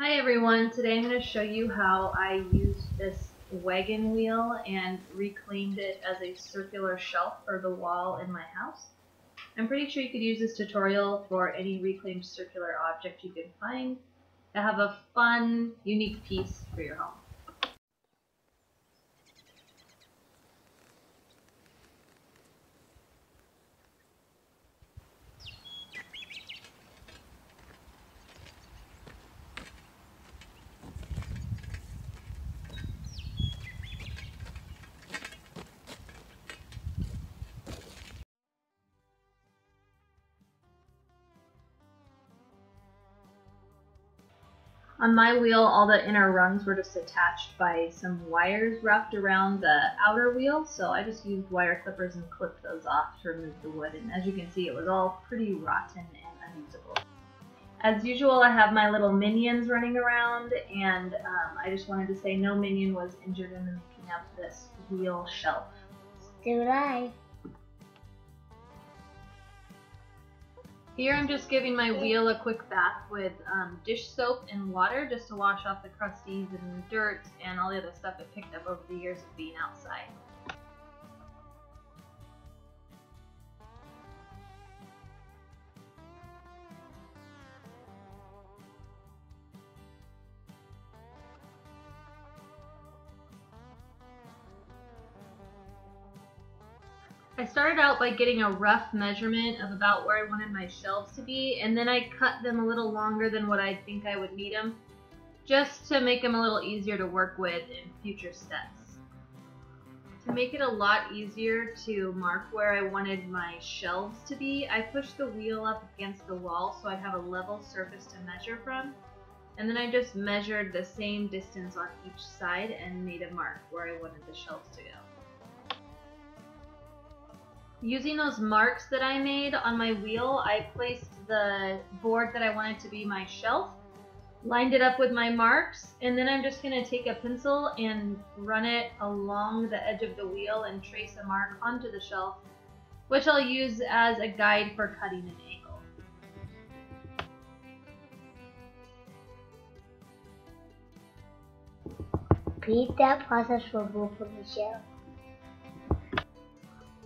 Hi everyone, today I'm going to show you how I used this wagon wheel and reclaimed it as a circular shelf for the wall in my house. I'm pretty sure you could use this tutorial for any reclaimed circular object you can find to have a fun, unique piece for your home. On my wheel, all the inner rungs were just attached by some wires wrapped around the outer wheel, so I just used wire clippers and clipped those off to remove the wood, and as you can see, it was all pretty rotten and unusable. As usual, I have my little minions running around, and um, I just wanted to say no minion was injured in the making of this wheel shelf. Do I? Here I'm just giving my wheel a quick bath with um, dish soap and water just to wash off the crusties and dirt and all the other stuff it picked up over the years of being outside. I started out by getting a rough measurement of about where I wanted my shelves to be, and then I cut them a little longer than what I think I would need them, just to make them a little easier to work with in future steps. To make it a lot easier to mark where I wanted my shelves to be, I pushed the wheel up against the wall so I'd have a level surface to measure from, and then I just measured the same distance on each side and made a mark where I wanted the shelves to go. Using those marks that I made on my wheel, I placed the board that I wanted to be my shelf, lined it up with my marks, and then I'm just going to take a pencil and run it along the edge of the wheel and trace a mark onto the shelf, which I'll use as a guide for cutting an angle. Repeat that process for both of the shelves.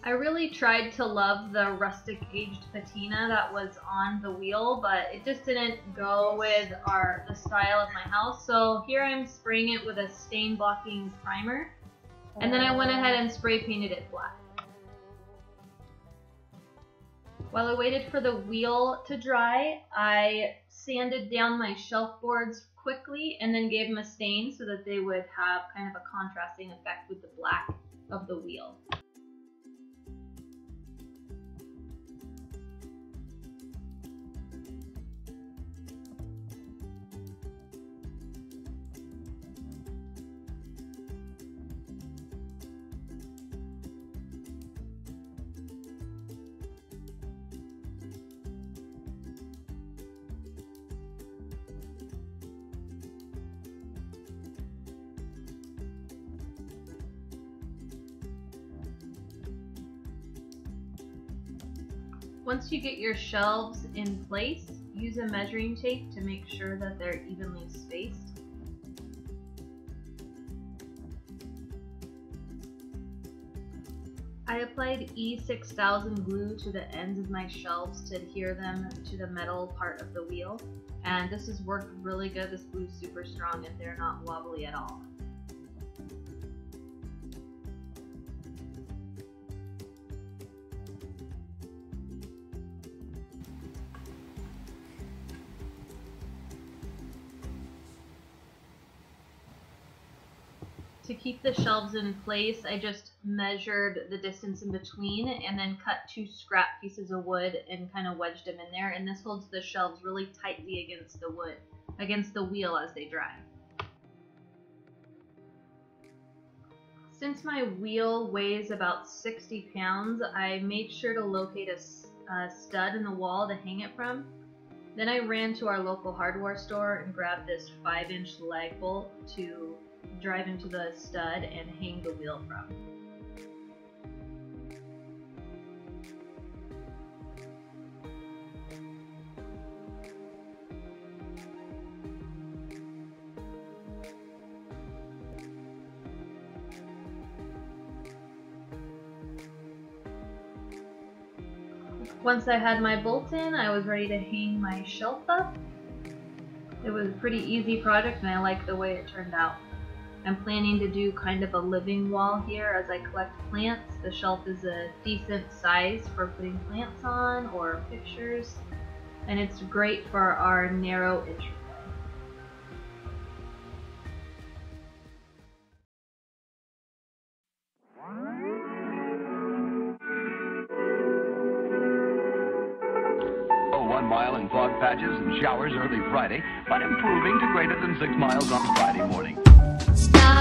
I really tried to love the rustic aged patina that was on the wheel, but it just didn't go with our the style of my house. So here I'm spraying it with a stain blocking primer. And then I went ahead and spray painted it black. While I waited for the wheel to dry, I sanded down my shelf boards quickly and then gave them a stain so that they would have kind of a contrasting effect with the black of the wheel. Once you get your shelves in place, use a measuring tape to make sure that they're evenly spaced. I applied E6000 glue to the ends of my shelves to adhere them to the metal part of the wheel. And this has worked really good. This glue is super strong and they're not wobbly at all. To keep the shelves in place, I just measured the distance in between and then cut two scrap pieces of wood and kind of wedged them in there. And this holds the shelves really tightly against the wood, against the wheel as they dry. Since my wheel weighs about 60 pounds, I made sure to locate a, a stud in the wall to hang it from. Then I ran to our local hardware store and grabbed this 5 inch lag bolt to drive into the stud and hang the wheel from. Once I had my bolt in, I was ready to hang my shelf up. It was a pretty easy project and I like the way it turned out. I'm planning to do kind of a living wall here as I collect plants. The shelf is a decent size for putting plants on or pictures, and it's great for our narrow entryway. Oh, one mile in fog patches and showers early Friday, but improving to greater than six miles on Friday morning. Bright.